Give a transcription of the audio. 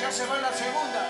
Ya se va la segunda.